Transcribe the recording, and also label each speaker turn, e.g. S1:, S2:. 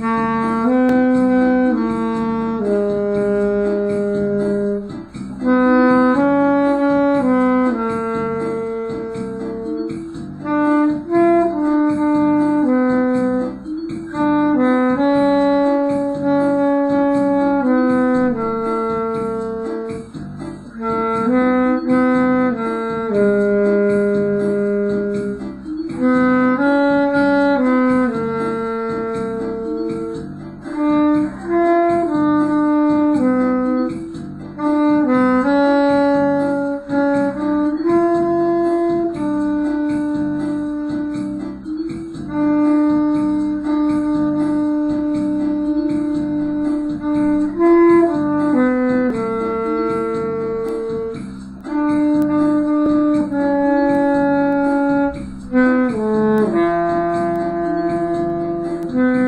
S1: Bye. Mm-hmm.